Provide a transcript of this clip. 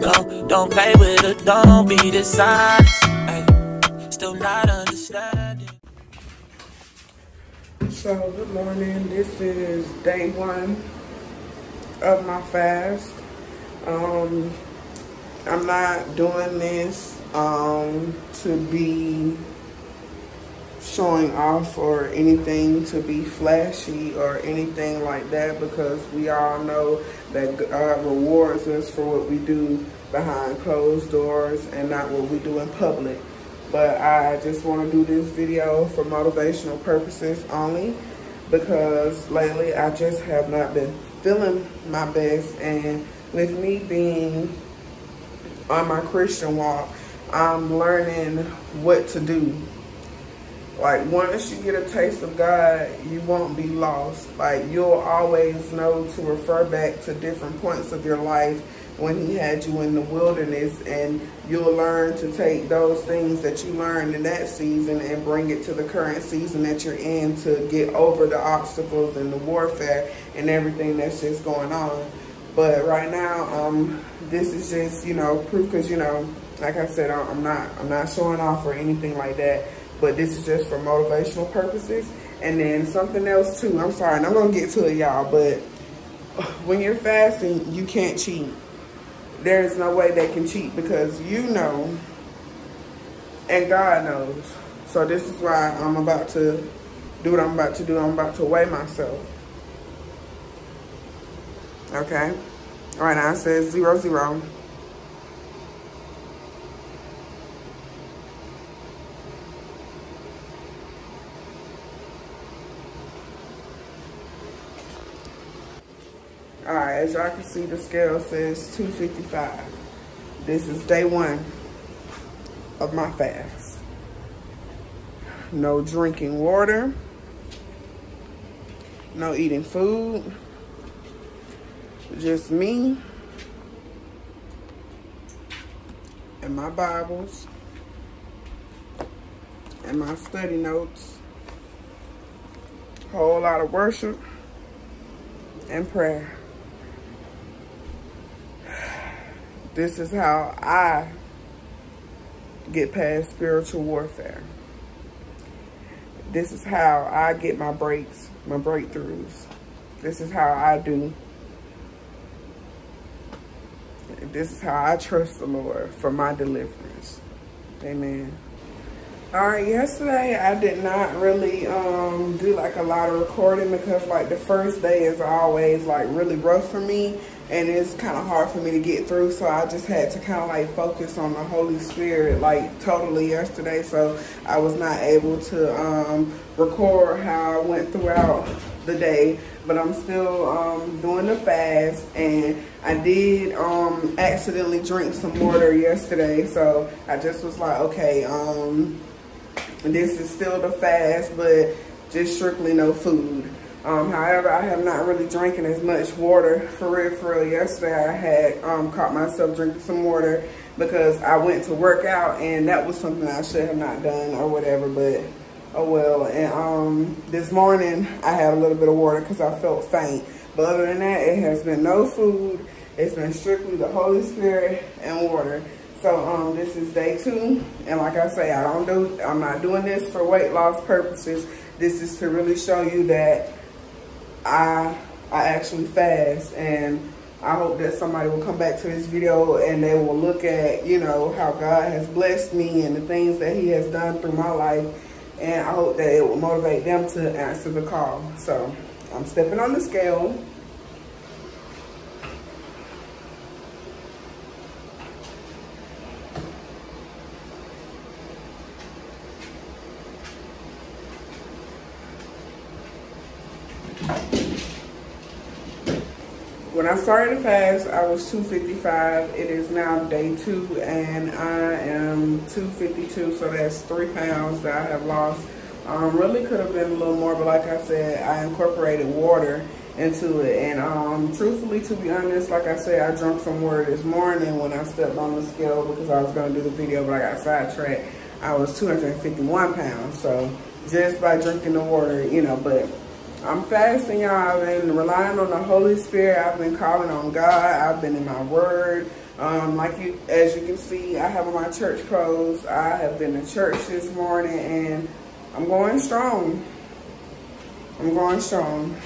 Don't, don't play with it, don't be dishonest. Ay, still not understanding. So, good morning. This is day one of my fast. Um, I'm not doing this um, to be showing off or anything to be flashy or anything like that because we all know that God uh, rewards us for what we do behind closed doors and not what we do in public. But I just want to do this video for motivational purposes only because lately I just have not been feeling my best and with me being on my Christian walk, I'm learning what to do like once you get a taste of God, you won't be lost. Like you'll always know to refer back to different points of your life when he had you in the wilderness and you'll learn to take those things that you learned in that season and bring it to the current season that you're in to get over the obstacles and the warfare and everything that's just going on. But right now, um, this is just, you know, proof because, you know, like I said, I'm not, I'm not showing off or anything like that but this is just for motivational purposes. And then something else too, I'm sorry, and I'm gonna get to it y'all, but when you're fasting, you can't cheat. There is no way they can cheat because you know and God knows. So this is why I'm about to do what I'm about to do. I'm about to weigh myself. Okay. All right now it says zero zero. All right, as y'all can see, the scale says 255. This is day one of my fast. No drinking water. No eating food. Just me and my Bibles and my study notes. Whole lot of worship and prayer. This is how I get past spiritual warfare. This is how I get my breaks, my breakthroughs. This is how I do. This is how I trust the Lord for my deliverance. Amen. All right, yesterday I did not really um, do like a lot of recording because like the first day is always like really rough for me and it's kind of hard for me to get through so I just had to kind of like focus on the Holy Spirit like totally yesterday. So I was not able to um, record how I went throughout the day but I'm still um, doing the fast and I did um, accidentally drink some water yesterday so I just was like okay um, this is still the fast, but just strictly no food. Um, however, I have not really drinking as much water for real, for real. Yesterday, I had um, caught myself drinking some water because I went to work out and that was something I should have not done or whatever, but oh well. And um, this morning, I had a little bit of water because I felt faint. But other than that, it has been no food. It's been strictly the Holy Spirit and water. So um, this is day two. And like I say, I don't do, I'm not doing this for weight loss purposes. This is to really show you that I, I actually fast. And I hope that somebody will come back to this video and they will look at, you know, how God has blessed me and the things that he has done through my life. And I hope that it will motivate them to answer the call. So I'm stepping on the scale. When I started the fast, I was 255. It is now day two, and I am 252, so that's three pounds that I have lost. Um, really could have been a little more, but like I said, I incorporated water into it. And um, truthfully, to be honest, like I said, I drank some water this morning when I stepped on the scale because I was going to do the video, but I got sidetracked. I was 251 pounds. So just by drinking the water, you know, but I'm fasting, y'all. I've been relying on the Holy Spirit. I've been calling on God. I've been in my word. Um, like you, as you can see, I have my church clothes. I have been to church this morning and I'm going strong. I'm going strong.